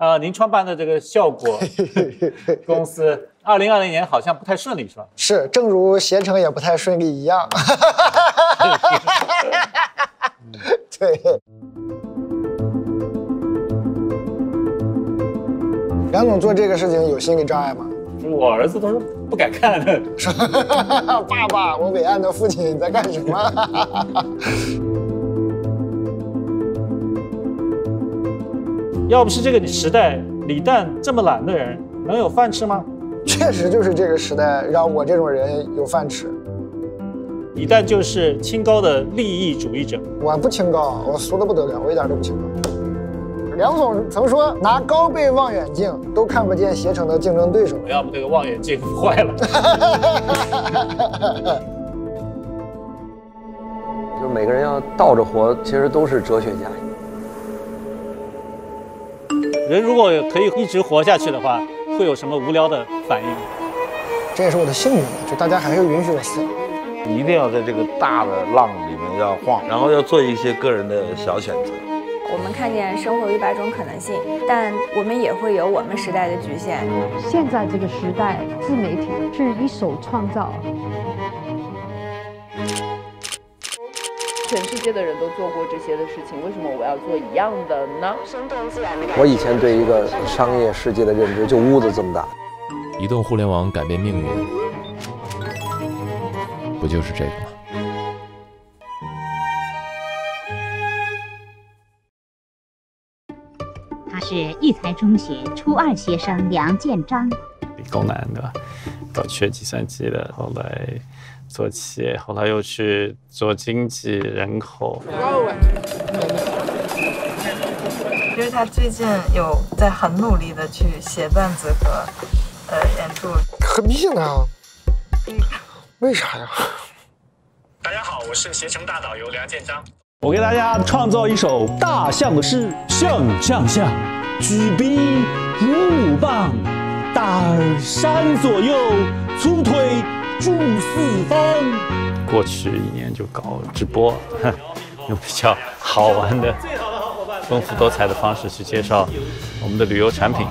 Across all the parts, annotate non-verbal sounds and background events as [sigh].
呃，您创办的这个效果 [laughs] 公司，二零二零年好像不太顺利，是吧？是，正如携程也不太顺利一样。[laughs] 对。梁总做这个事情有心理障碍吗？我儿子都是不敢看的。说 [laughs] 爸爸，我伟岸的父亲在干什么？要不是这个时代，李诞这么懒的人能有饭吃吗？确实就是这个时代让我这种人有饭吃。李诞就是清高的利益主义者。我不清高，我俗的不得了，我一点都不清高。梁总曾说，拿高倍望远镜都看不见携程的竞争对手。要不这个望远镜坏了。[laughs] 就每个人要倒着活，其实都是哲学家。人如果可以一直活下去的话，会有什么无聊的反应？这也是我的幸运，就大家还是允许我死。一定要在这个大的浪里面要晃，然后要做一些个人的小选择。我们看见生活有一百种可能性，但我们也会有我们时代的局限。现在这个时代，自媒体是一手创造。全世界的人都做过这些的事情，为什么我要做一样的呢？我以前对一个商业世界的认知就屋子这么大。移动互联网改变命运，不就是这个吗？他是育才中学初二学生梁建章，理工男对吧？搞学计算机的，后来。做企业，后来又去做经济、人口。因为他最近有在很努力的去写段子和呃演出。何必呢？为啥呀？大家好，我是携程大导游梁建章。我给大家创造一首大象的诗：象象象，举臂如舞棒，大耳扇左右，粗腿。住四方。过去一年就搞直播，用比较好玩的、丰富多彩的方式去介绍我们的旅游产品。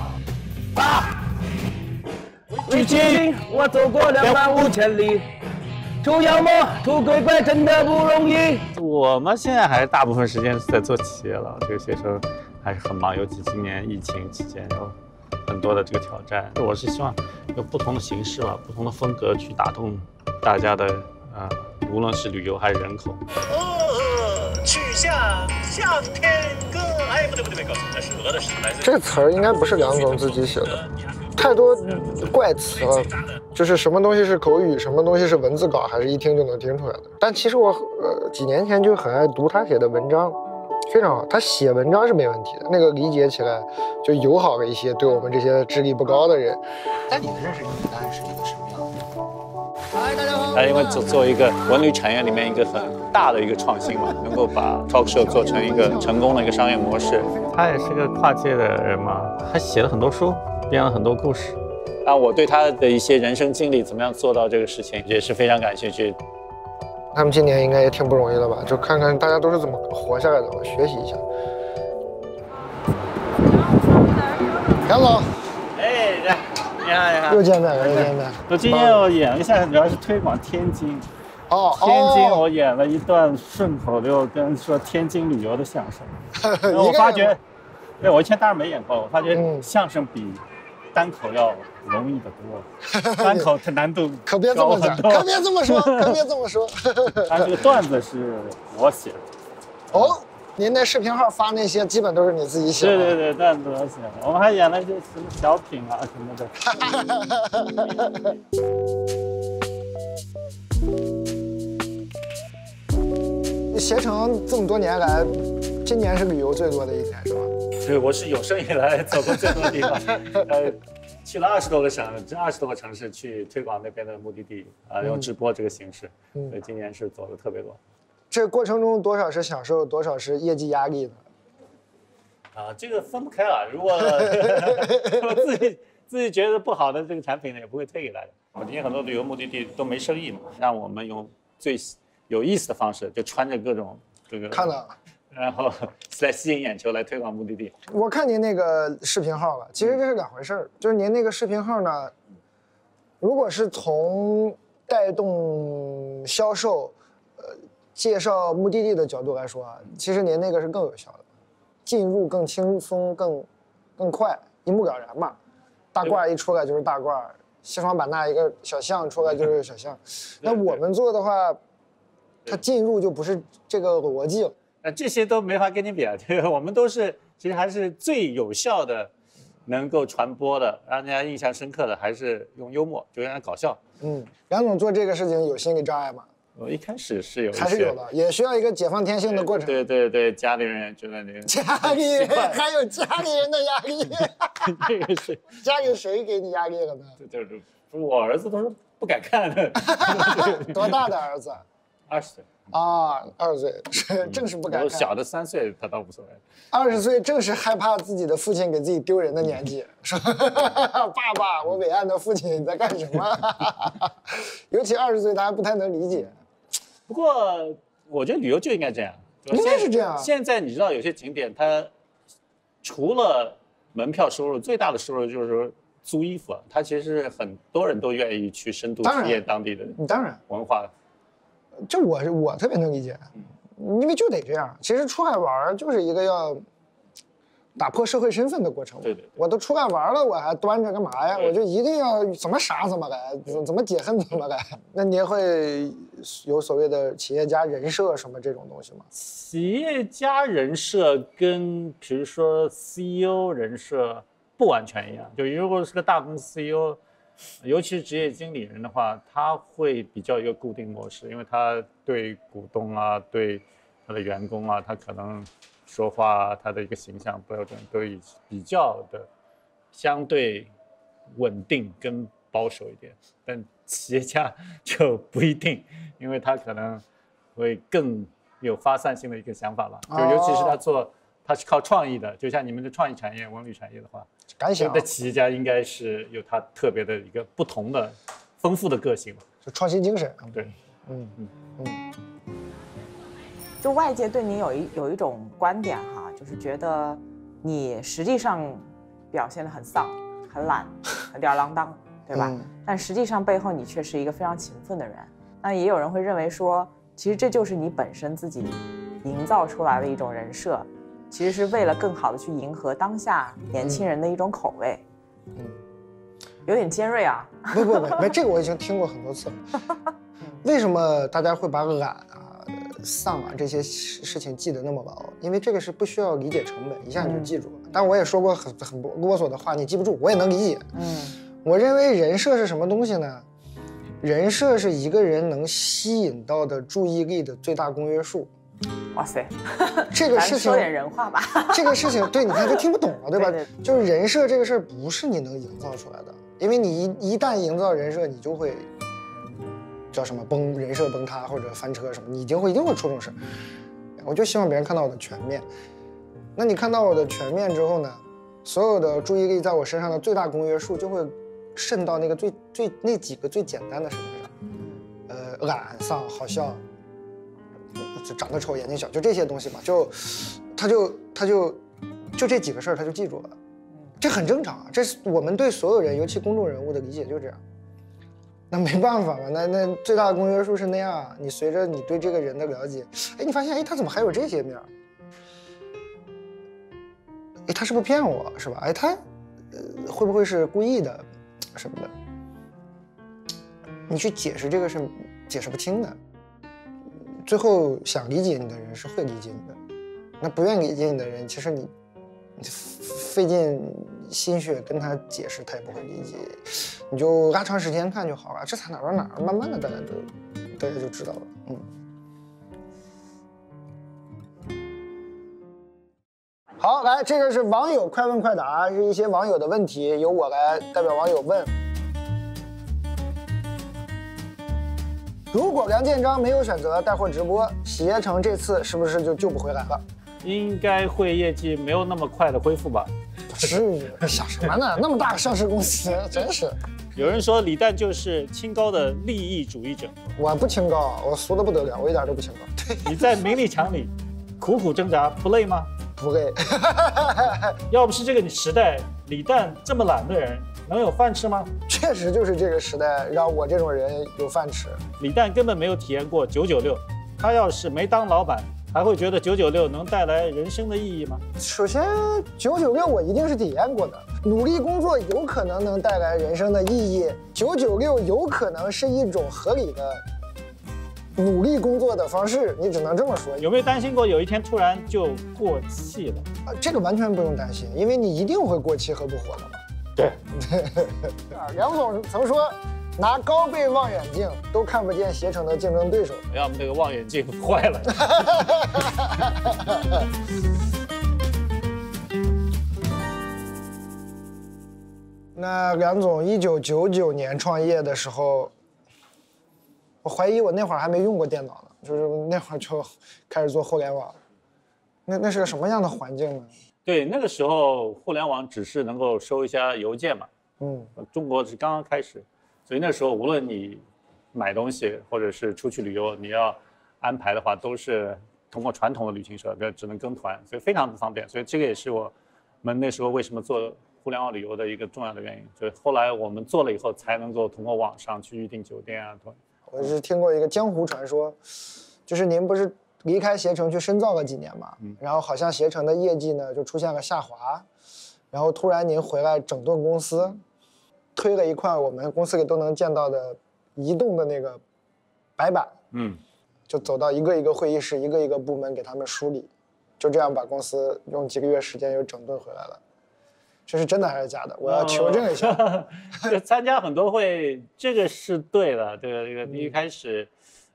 如今我走过两万五千里，出妖魔、出鬼怪真的不容易。我们现在还是大部分时间是在做企业了，这个学生还是很忙，尤其今年疫情期间有。很多的这个挑战，我是希望有不同的形式吧，不同的风格去打动大家的啊，无论是旅游还是人口。鹅曲项向天歌，哎，不对不对，没搞错，那是鹅的诗。这词儿应该不是梁总自己写的，太多怪词了，就是什么东西是口语，什么东西是文字稿，还是一听就能听出来的。但其实我呃几年前就很爱读他写的文章。非常好，他写文章是没问题的，那个理解起来就友好了一些，对我们这些智力不高的人。在你的认识里，大概是一个什么样的？嗨，大家好。他因为做作为一个文旅产业里面一个很大的一个创新嘛，能够把 talk show 做成一个成功的一个商业模式。他也是个跨界的人嘛，他写了很多书，编了很多故事。那我对他的一些人生经历，怎么样做到这个事情，也是非常感兴趣。他们今年应该也挺不容易的吧？就看看大家都是怎么活下来的，我学习一下。杨总，哎，你好，你好，又见面了，又见面。我今天我演了一下，主要是推广天津。哦，天津，我演了一段顺口溜，跟说天津旅游的相声。[laughs] 我发觉，对我以前当然没演过，我发觉相声比。单口要容易得多，[laughs] 单口它难度可别这么讲，可别这么说，可别这么说。[laughs] 他这个段子是我写的。哦，您那视频号发那些基本都是你自己写的？对对对，段子我写的。我们还演了一些什么小品啊什么的。[laughs] 你携程这么多年来，今年是旅游最多的一年，是吧？对，我是有生以来走过最多地方，[laughs] 呃，去了二十多个省，这二十多个城市去推广那边的目的地啊，用直播这个形式，所以今年是走的特别多。这过程中多少是享受，多少是业绩压力呢？啊，这个分不开了。如果 [laughs] 自己自己觉得不好的这个产品呢，也不会推给大家。我今天很多旅游目的地都没生意嘛，让我们用最有意思的方式，就穿着各种这个看了。然后 [laughs] 来吸引眼球，来推广目的地。我看您那个视频号了，其实这是两回事儿。就是您那个视频号呢，如果是从带动销售、呃介绍目的地的角度来说啊，其实您那个是更有效的，进入更轻松、更更快，一目了然嘛。大褂一出来就是大褂，西双版纳一个小巷出来就是小巷。[laughs] 那我们做的话，它进入就不是这个逻辑了。那这些都没法跟你比啊，对吧？我们都是其实还是最有效的，能够传播的，让大家印象深刻的，还是用幽默，就让人搞笑。嗯，杨总做这个事情有心理障碍吗？我一开始是有，还是有的，也需要一个解放天性的过程。对对对，家里人也觉得你家里人还有家里人的压力，[laughs] 这个是 [laughs] 家里谁给你压力了呢？就是我儿子都是不敢看的。[laughs] 多大的儿子？二十岁。啊，二十岁是正是不敢看。小的三岁，他倒无所谓。二十岁正是害怕自己的父亲给自己丢人的年纪，说 [laughs] 爸爸，我伟岸的父亲你在干什么？[laughs] 尤其二十岁，他还不太能理解。不过我觉得旅游就应该这样，应该是这样。现在你知道有些景点，它除了门票收入，最大的收入就是租衣服，它其实很多人都愿意去深度体验当地的，当然文化。这我是我特别能理解，因为就得这样。其实出海玩就是一个要打破社会身份的过程。对对，我都出海玩了，我还端着干嘛呀？我就一定要怎么傻怎么来，怎怎么解恨怎么来。那您会有所谓的企业家人设什么这种东西吗？企业家人设跟比如说 CEO 人设不完全一样。就如果是个大公司 CEO。尤其是职业经理人的话，他会比较一个固定模式，因为他对股东啊，对他的员工啊，他可能说话他的一个形象标准都以比较的相对稳定跟保守一点。但企业家 [laughs] 就不一定，因为他可能会更有发散性的一个想法吧。就尤其是他做他是靠创意的，就像你们的创意产业、文旅产业的话。感想的企业家应该是有他特别的一个不同的、丰富的个性吧，就创新精神。对，嗯嗯嗯。就外界对你有一有一种观点哈，就是觉得你实际上表现的很丧、很懒、[laughs] 很吊儿郎当，对吧？但实际上背后你却是一个非常勤奋的人。那也有人会认为说，其实这就是你本身自己营造出来的一种人设。其实是为了更好的去迎合当下年轻人的一种口味，嗯，有点尖锐啊。不不不，没这个我已经听过很多次了。[laughs] 为什么大家会把懒啊、丧啊这些事情记得那么牢？因为这个是不需要理解成本，一下你就记住了。但我也说过很很多啰嗦的话，你记不住，我也能理解。嗯，我认为人设是什么东西呢？人设是一个人能吸引到的注意力的最大公约数。[laughs] 哇塞，[laughs] 这个事情说点人话吧。[laughs] 这个事情对，你看就听不懂了，对吧？就是人设这个事儿不是你能营造出来的，因为你一一旦营造人设，你就会叫什么崩人设崩塌或者翻车什么，你一定会一定会出这种事。我就希望别人看到我的全面。那你看到我的全面之后呢，所有的注意力在我身上的最大公约数就会渗到那个最最那几个最简单的事情上，呃，懒丧好笑。就长得丑，眼睛小，就这些东西嘛，就，他就他就就这几个事儿，他就记住了，这很正常啊。这是我们对所有人，尤其公众人物的理解就这样。那没办法嘛，那那最大的公约数是那样。你随着你对这个人的了解，哎，你发现哎，他怎么还有这些面儿？哎，他是不是骗我，是吧？哎，他呃会不会是故意的什么的？你去解释这个是解释不清的。最后想理解你的人是会理解你的，那不愿理解你的人，其实你你费尽心血跟他解释，他也不会理解。你就拉长时间看就好了，这才哪到哪儿，慢慢的大家就大家就知道了。嗯，好，来这个是网友快问快答，是一些网友的问题，由我来代表网友问。如果梁建章没有选择带货直播，喜业城这次是不是就救不回来了？应该会业绩没有那么快的恢复吧？是想什么呢？那么大个上市公司，[laughs] 真是。有人说李诞就是清高的利益主义者，我不清高，我俗的不得了，我一点都不清高。对，[laughs] 你在名利场里 [laughs] 苦苦挣扎不累吗？不累。要不是这个时代，李诞这么懒的人能有饭吃吗？确实就是这个时代让我这种人有饭吃。李诞根本没有体验过九九六，他要是没当老板，还会觉得九九六能带来人生的意义吗？首先，九九六我一定是体验过的，努力工作有可能能带来人生的意义，九九六有可能是一种合理的。努力工作的方式，你只能这么说。有没有担心过有一天突然就过气了？啊，这个完全不用担心，因为你一定会过气和不火的嘛。对。[laughs] 梁总曾说，拿高倍望远镜都看不见携程的竞争对手。要么那个望远镜坏了。[laughs] 那梁总一九九九年创业的时候。我怀疑我那会儿还没用过电脑呢，就是那会儿就开始做互联网，那那是个什么样的环境呢？对，那个时候互联网只是能够收一下邮件嘛，嗯，中国是刚刚开始，所以那时候无论你买东西或者是出去旅游，你要安排的话，都是通过传统的旅行社，只能跟团，所以非常不方便。所以这个也是我们那时候为什么做互联网旅游的一个重要的原因。就是后来我们做了以后，才能够通过网上去预订酒店啊。我是听过一个江湖传说，就是您不是离开携程去深造了几年嘛，然后好像携程的业绩呢就出现了下滑，然后突然您回来整顿公司，推了一块我们公司里都能见到的移动的那个白板，嗯，就走到一个一个会议室，一个一个部门给他们梳理，就这样把公司用几个月时间又整顿回来了。这是真的还是假的？我要求证一下。[laughs] 参加很多会，这个是对的。这个这个一开始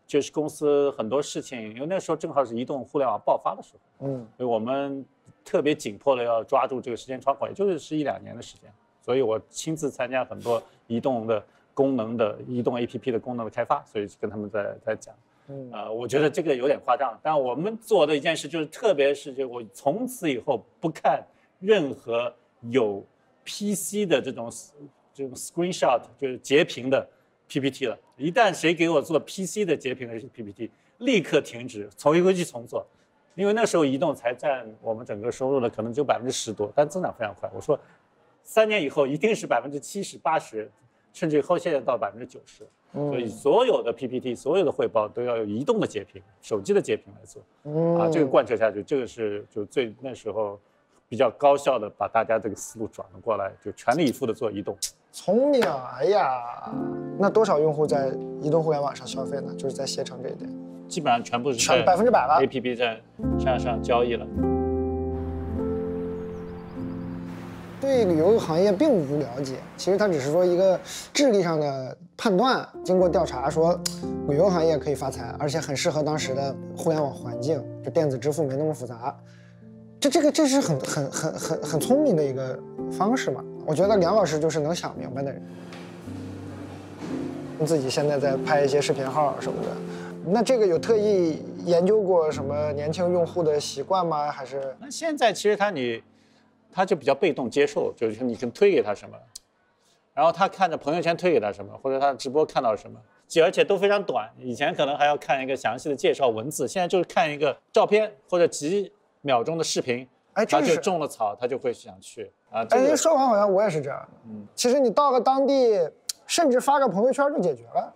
就是公司很多事情，因为那时候正好是移动互联网爆发的时候，嗯，所以我们特别紧迫的要抓住这个时间窗口，也就是是一两年的时间。所以我亲自参加很多移动的功能的移动 APP 的功能的开发，所以跟他们在在讲。嗯，啊，我觉得这个有点夸张，但我们做的一件事就是，特别是就我从此以后不看任何。有 PC 的这种这种 screenshot 就是截屏的 PPT 了。一旦谁给我做 PC 的截屏还是 PPT，立刻停止，重新回去重做。因为那时候移动才占我们整个收入的可能只有百分之十多，但增长非常快。我说，三年以后一定是百分之七十、八十，甚至后现在到百分之九十。所以所有的 PPT、所有的汇报都要用移动的截屏、手机的截屏来做。啊，这个贯彻下去，这个是就最那时候。比较高效的把大家这个思路转了过来，就全力以赴的做移动。聪明，哎呀，那多少用户在移动互联网上消费呢？就是在携程这一点，基本上全部是全百分之百了。A P P 在线上交易了。对旅游行业并不了解，其实他只是说一个智力上的判断。经过调查说，旅游行业可以发财，而且很适合当时的互联网环境，就电子支付没那么复杂。这这个这是很很很很很聪明的一个方式嘛？我觉得梁老师就是能想明白的人。自己现在在拍一些视频号什么的，那这个有特意研究过什么年轻用户的习惯吗？还是？那现在其实他你，他就比较被动接受，就是你跟推给他什么，然后他看着朋友圈推给他什么，或者他直播看到什么，而且都非常短。以前可能还要看一个详细的介绍文字，现在就是看一个照片或者几。秒钟的视频，哎，他就种了草，他就会想去啊。哎，说完好像我也是这样。嗯，其实你到个当地，甚至发个朋友圈就解决了，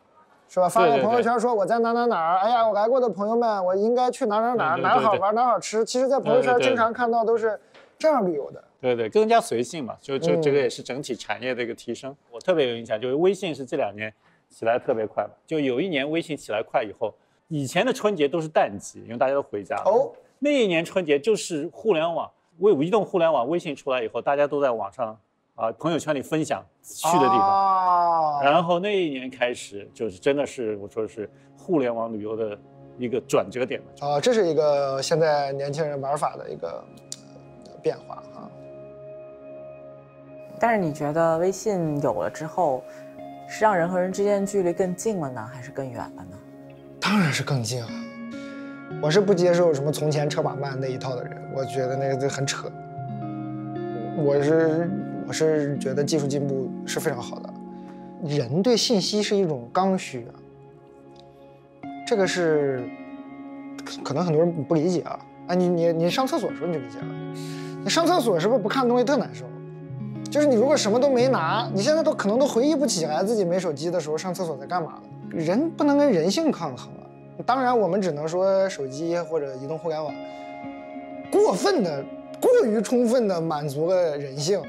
是吧？发个朋友圈说我在哪哪哪儿，哎呀，我来过的朋友们，我应该去哪哪哪儿，哪好玩哪好吃。其实，在朋友圈经常看到都是这样旅游的。对对，更加随性嘛，就就这个也是整体产业的一个提升。我特别有印象，就是微信是这两年起来特别快嘛。就有一年微信起来快以后，以前的春节都是淡季，因为大家都回家。哦。那一年春节就是互联网，微移动互联网，微信出来以后，大家都在网上啊朋友圈里分享去的地方，然后那一年开始就是真的是我说是互联网旅游的一个转折点啊，这是一个现在年轻人玩法的一个变化啊。但是你觉得微信有了之后，是让人和人之间距离更近了呢，还是更远了呢？当然是更近了。我是不接受什么从前车马慢那一套的人，我觉得那个就很扯。我是我是觉得技术进步是非常好的，人对信息是一种刚需啊。这个是可能很多人不理解啊，啊，你你你上厕所的时候你就理解了，你上厕所是不是不看东西特难受？就是你如果什么都没拿，你现在都可能都回忆不起来自己没手机的时候上厕所在干嘛了。人不能跟人性抗衡啊。当然，我们只能说手机或者移动互联网过分的、过于充分的满足了人性。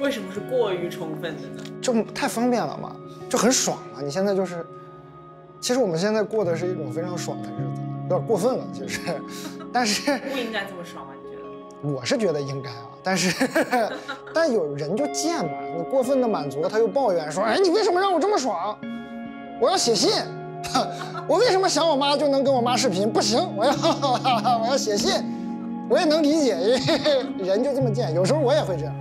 为什么是过于充分的呢？就太方便了嘛，就很爽嘛！你现在就是，其实我们现在过的是一种非常爽的日子，有点过分了，其实。[laughs] 但是不应该这么爽吗？你觉得？我是觉得应该啊，但是，[laughs] 但有人就贱嘛，你过分的满足了，他又抱怨说：“哎，你为什么让我这么爽？我要写信，[laughs] 我为什么想我妈就能跟我妈视频？不行，我要我要写信。”我也能理解，因为 [laughs] 人就这么贱，有时候我也会这样。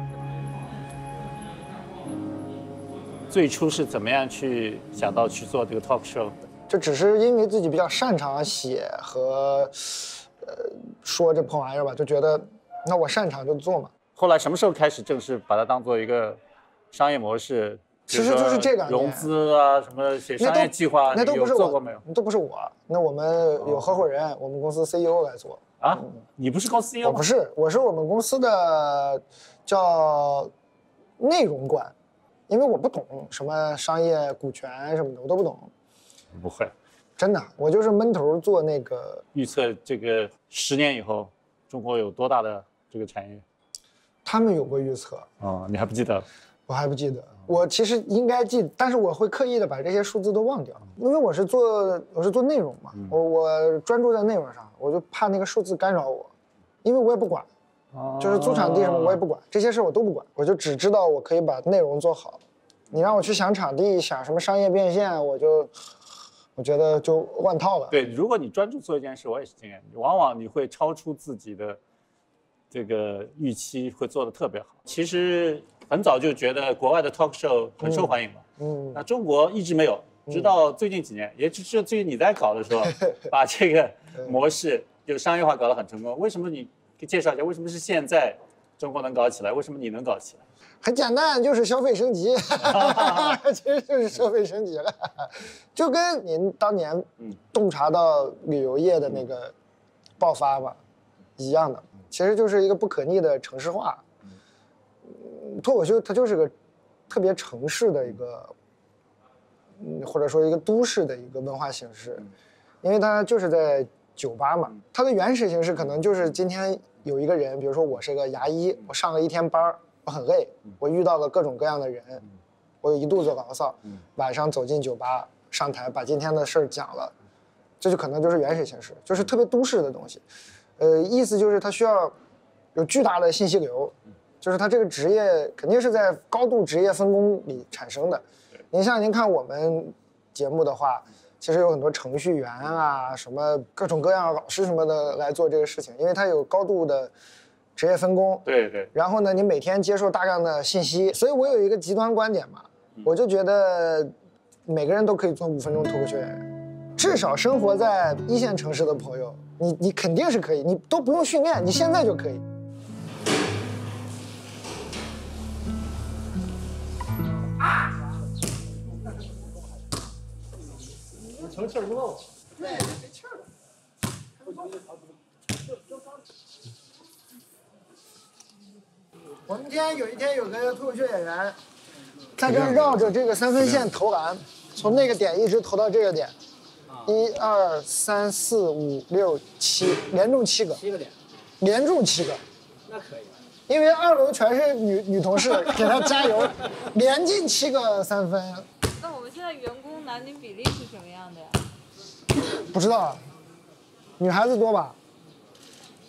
最初是怎么样去想到去做这个 talk show 的？就只是因为自己比较擅长写和，呃，说这破玩意儿吧，就觉得那我擅长就做嘛。后来什么时候开始正式把它当做一个商业模式？其实就是这两融资啊，什么写商业计划，那都不是做过没有？都不是我，那我们有合伙人，我们公司 CEO 来做。啊，你不是公司 CEO？我不是，我是我们公司的叫内容管，因为我不懂什么商业股权什么的，我都不懂。不会，真的，我就是闷头做那个预测。这个十年以后，中国有多大的这个产业？他们有过预测哦，你还不记得？我还不记得。我其实应该记，但是我会刻意的把这些数字都忘掉，因为我是做我是做内容嘛，我我专注在内容上，我就怕那个数字干扰我，因为我也不管，就是租场地什么我也不管，这些事我都不管，我就只知道我可以把内容做好。你让我去想场地，想什么商业变现，我就我觉得就乱套了。对，如果你专注做一件事，我也是这样，往往你会超出自己的这个预期，会做得特别好。其实。很早就觉得国外的 talk show 很受欢迎嘛，嗯，那中国一直没有，直到最近几年，也就是最近你在搞的时候，[laughs] 把这个模式就商业化搞得很成功。为什么你介绍一下，为什么是现在中国能搞起来？为什么你能搞起来？很简单，就是消费升级，[laughs] 其实就是消费升级了，就跟您当年洞察到旅游业的那个爆发吧一样的，其实就是一个不可逆的城市化。脱口秀它就是个特别城市的一个，嗯，或者说一个都市的一个文化形式，因为它就是在酒吧嘛。它的原始形式可能就是今天有一个人，比如说我是个牙医，我上了一天班我很累，我遇到了各种各样的人，我有一肚子牢骚，晚上走进酒吧上台把今天的事儿讲了，这就可能就是原始形式，就是特别都市的东西。呃，意思就是它需要有巨大的信息流。就是他这个职业肯定是在高度职业分工里产生的。您像您看我们节目的话，其实有很多程序员啊，什么各种各样老师什么的来做这个事情，因为他有高度的职业分工。对对。然后呢，你每天接受大量的信息，所以我有一个极端观点嘛，我就觉得每个人都可以做五分钟脱口秀演员，至少生活在一线城市的朋友，你你肯定是可以，你都不用训练，你现在就可以。成气儿不够，对，没气儿了。我们今天有一天有个脱口秀演员，在这绕着这个三分线投篮，从那个点一直投到这个点，一二三四五六七，连中七个，七个点，连中七个，那可以。因为二楼全是女女同事，给他加油，[laughs] 连进七个三分。男女比例是什么样的呀？不知道啊，女孩子多吧？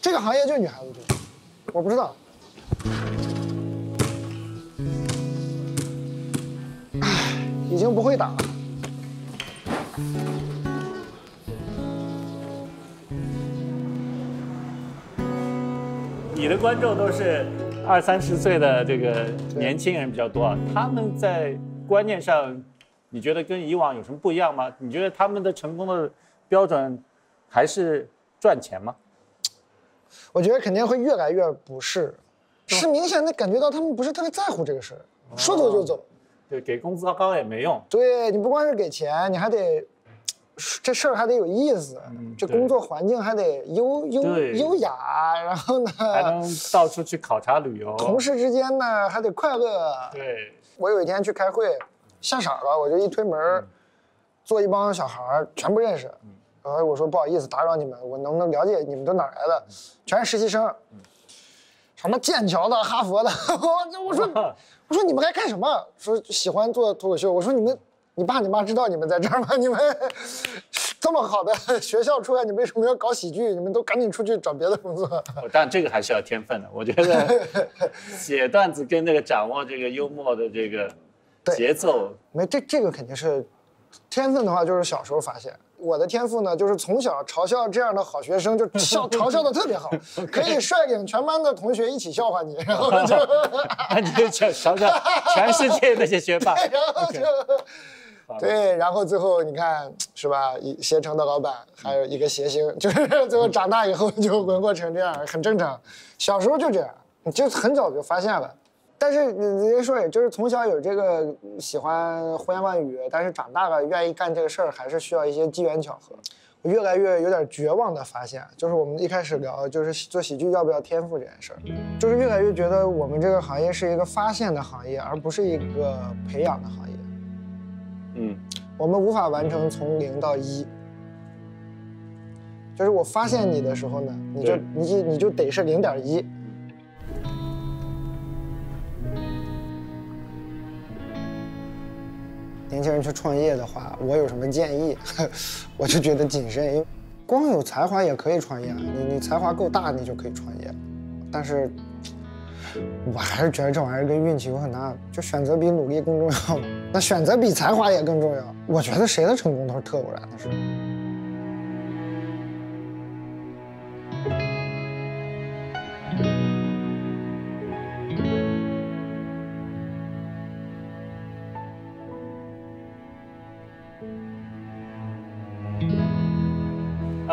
这个行业就女孩子多，我不知道。唉，已经不会打了。你的观众都是二三十岁的这个年轻人比较多，他们在观念上。你觉得跟以往有什么不一样吗？你觉得他们的成功的标准还是赚钱吗？我觉得肯定会越来越不是，是明显的感觉到他们不是特别在乎这个事儿，说走就走。对，给工资高也没用。对你不光是给钱，你还得这事儿还得有意思，这工作环境还得优优优雅，然后呢，还能到处去考察旅游，同事之间呢还得快乐。对，我有一天去开会，吓傻了，我就一推门，坐一帮小孩儿，全不认识。然后我说不好意思打扰你们，我能不能了解你们都哪儿来的？全是实习生，什么剑桥的、哈佛的。[laughs] 我我说我说你们来干什么？说喜欢做脱口秀。我说你们，你爸你妈知道你们在这儿吗？[laughs] 你们这么好的学校出来，你为什么要搞喜剧？你们都赶紧出去找别的工作。但这个还是要天分的。我觉得 [laughs] 写段子跟那个掌握这个幽默的这个节奏，没这这个肯定是天分的话，就是小时候发现。我的天赋呢，就是从小嘲笑这样的好学生，就 [laughs] 笑嘲笑的特别好，可以率领全班的同学一起笑话你，然后 [laughs] 就你就嘲笑 [laughs] 全世界那些学霸，然后就。对，然后最后你看是吧？一携程的老板，还有一个谐星，就是最后长大以后就沦落成这样，很正常。小时候就这样，你就很早就发现了。但是人家说，也就是从小有这个喜欢胡言乱语，但是长大了愿意干这个事儿，还是需要一些机缘巧合。我越来越有点绝望的发现，就是我们一开始聊，就是做喜剧要不要天赋这件事儿，就是越来越觉得我们这个行业是一个发现的行业，而不是一个培养的行业。嗯，我们无法完成从零到一。就是我发现你的时候呢，你就你你就得是零点一。年轻人去创业的话，我有什么建议？[laughs] 我就觉得谨慎，因为光有才华也可以创业啊，你你才华够大，你就可以创业。但是，我还是觉得这玩意儿跟运气有很大，就选择比努力更重要。那选择比才华也更重要。我觉得谁的成功都是特偶然的事。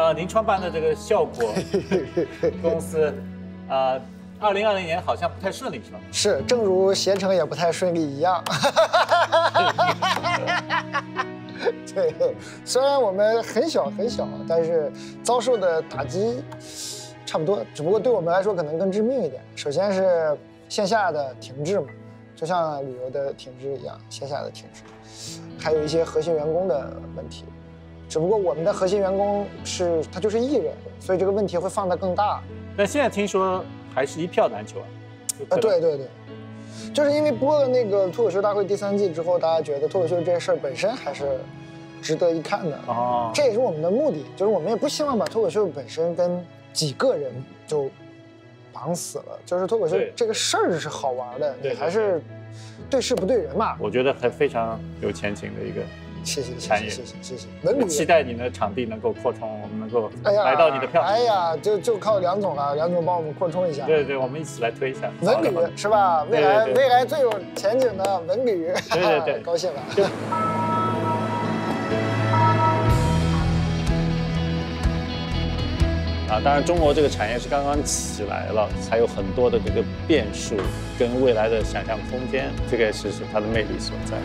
呃，您创办的这个效果 [laughs] 公司，呃，二零二零年好像不太顺利，是吧？是，正如携程也不太顺利一样。[laughs] 对，虽然我们很小很小，但是遭受的打击差不多，只不过对我们来说可能更致命一点。首先是线下的停滞嘛，就像旅游的停滞一样，线下的停滞，还有一些核心员工的问题。只不过我们的核心员工是他就是艺人，所以这个问题会放得更大。但现在听说还是一票难求啊。啊，对对对，就是因为播了那个《脱口秀大会》第三季之后，大家觉得脱口秀这事儿本身还是值得一看的。哦，这也是我们的目的，就是我们也不希望把脱口秀本身跟几个人就绑死了。就是脱口秀这个事儿是好玩的，你还是对事不对人嘛。我觉得还非常有前景的一个。谢谢产业，谢谢谢谢。文旅期待你的场地能够扩充，我们能够买到你的票。哎呀，就就靠梁总了，梁总帮我们扩充一下。对对，我们一起来推一下。文旅是吧？未来未来最有前景的文旅。对对对，[laughs] 高兴了。[laughs] 啊，当然，中国这个产业是刚刚起来了，才有很多的这个变数跟未来的想象空间，这个也是是它的魅力所在。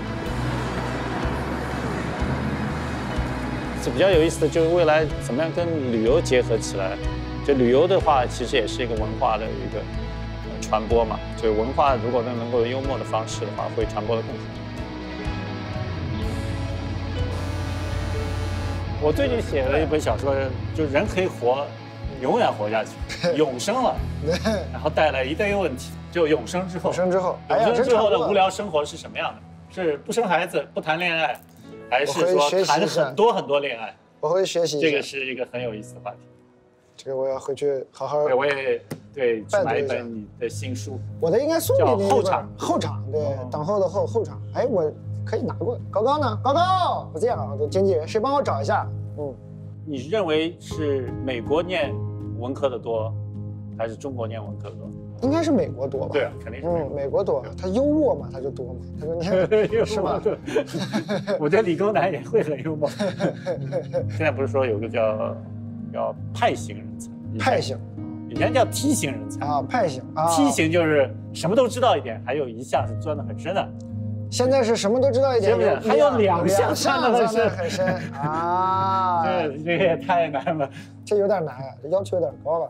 比较有意思的就是未来怎么样跟旅游结合起来。就旅游的话，其实也是一个文化的一个传播嘛。就文化如果能能够幽默的方式的话，会传播的更好。我最近写了一本小说，就人可以活，永远活下去，[laughs] 永生了，[laughs] 然后带来一堆问题。就永生之后，永生之后，永生之后的无聊生活是什么样的？是不生孩子，不谈恋爱？还是说谈很多很多恋爱？我会学习。这个是一个很有意思的话题。这个我要回去好好。对，我也对买一本你的新书。我的应该送给你。后场，后场，对，等候的后后场。哎，我可以拿过。高高呢？高高不见了，我的经纪人，谁帮我找一下？嗯。你认为是美国念文科的多，还是中国念文科的多？应该是美国多吧？对啊，肯定是。嗯，美国多，他幽默嘛，他就多嘛。他说你看，[laughs] 是吗？[laughs] 我觉得理工男也会很幽默。[laughs] 现在不是说有个叫叫派型人才？派型，以前叫梯型人才啊，派型啊。梯形就是什么都知道一点，还有一项是钻得很深的。现在是什么都知道一点？还有两项算算的的很深啊！这这个也太难了，这有点难啊，这要求有点高了。